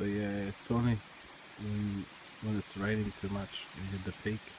So yeah, it's only when, when it's raining too much you hit the peak.